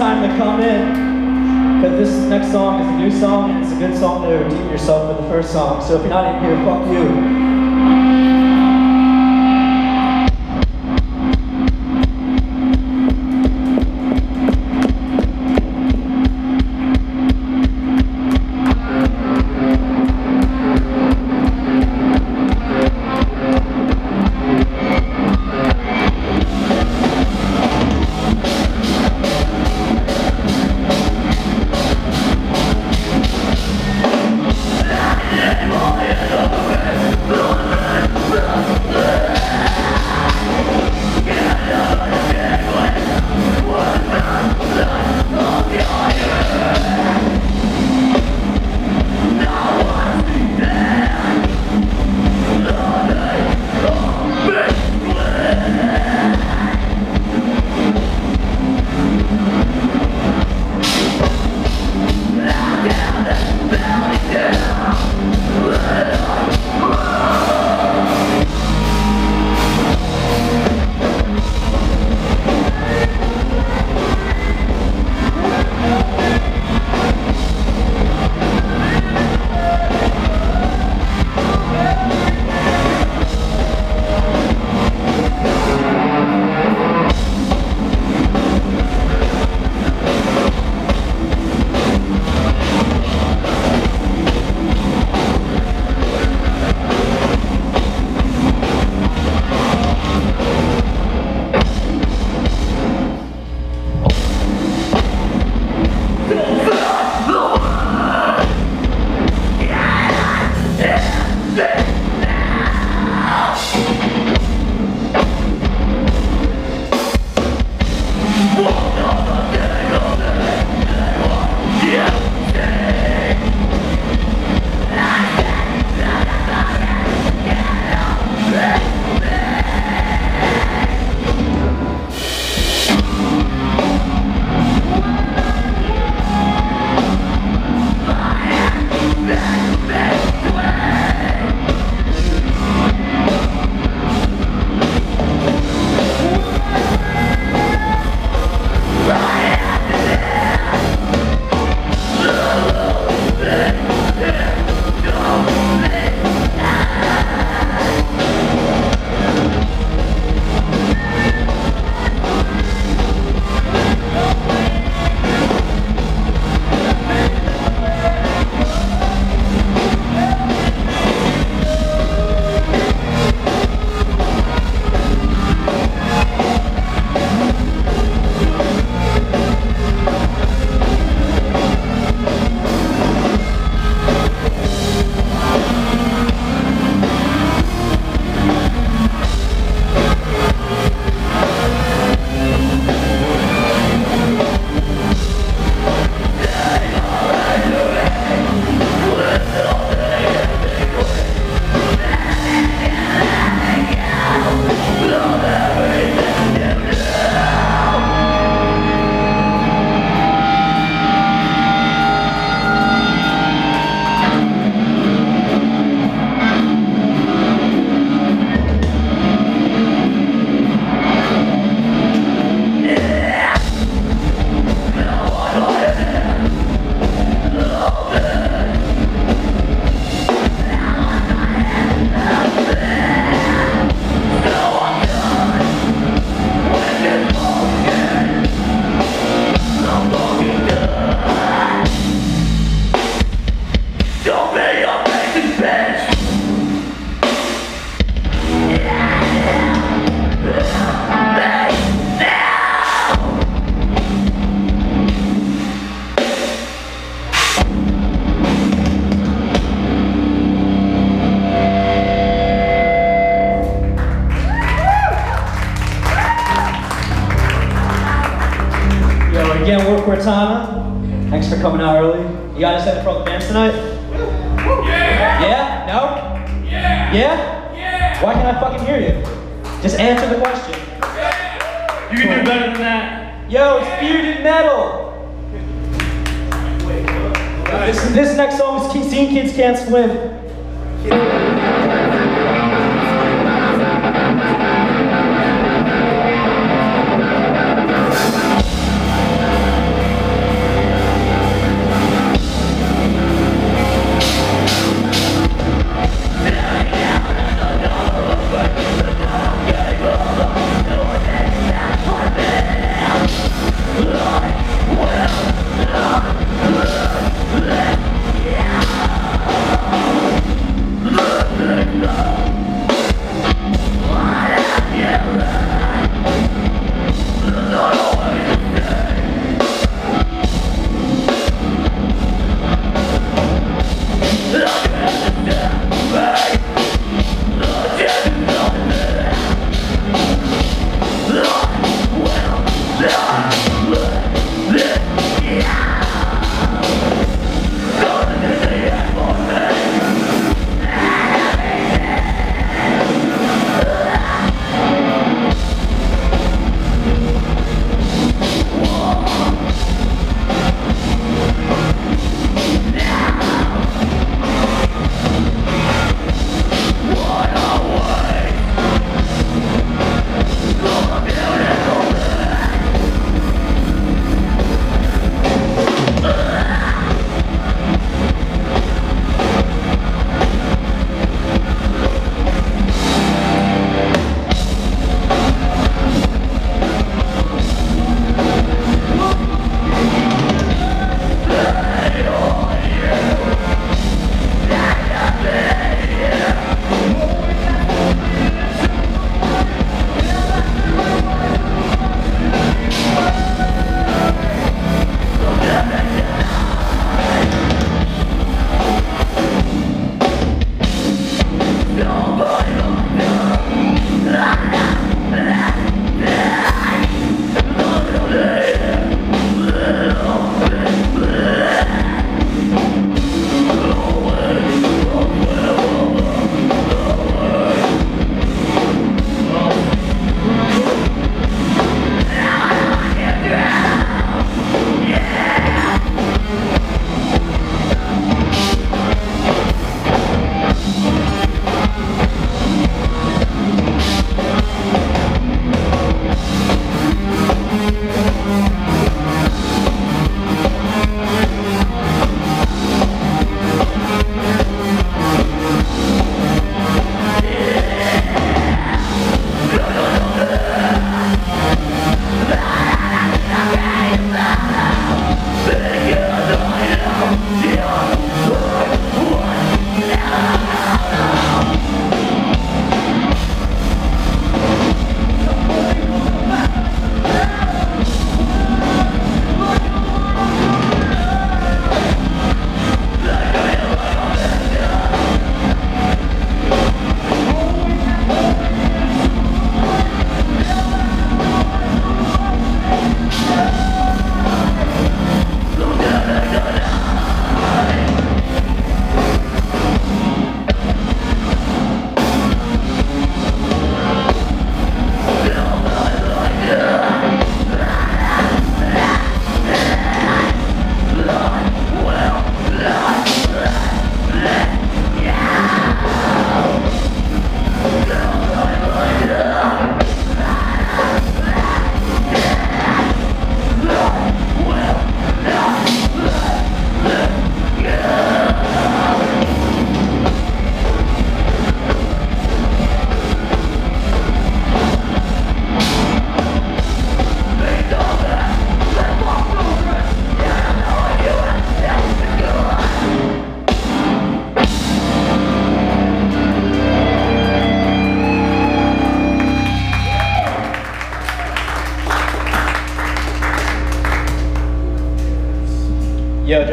time to come in, because this next song is a new song, and it's a good song to redeem yourself for the first song. So if you're not in here, fuck you. Yo, it's bearded metal. This, this next song is Scene Kids Can't Swim.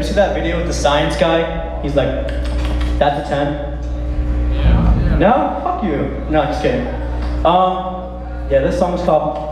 Ever see that video with the science guy? He's like, that's a 10. No? Fuck you. No, just kidding. Um, yeah, this song's called